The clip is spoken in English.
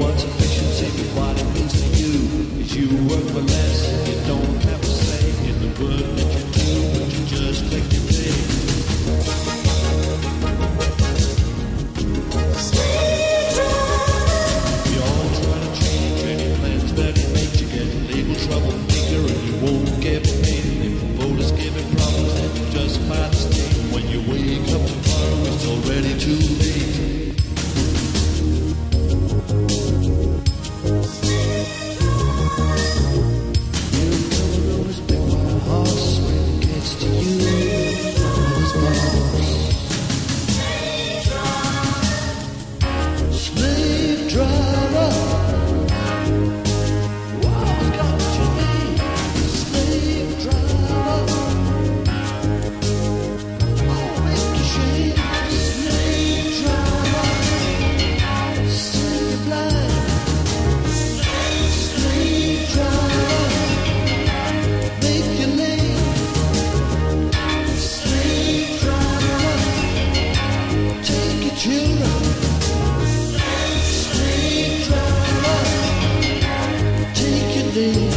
What's efficiency? What it means to you is you work for less. believe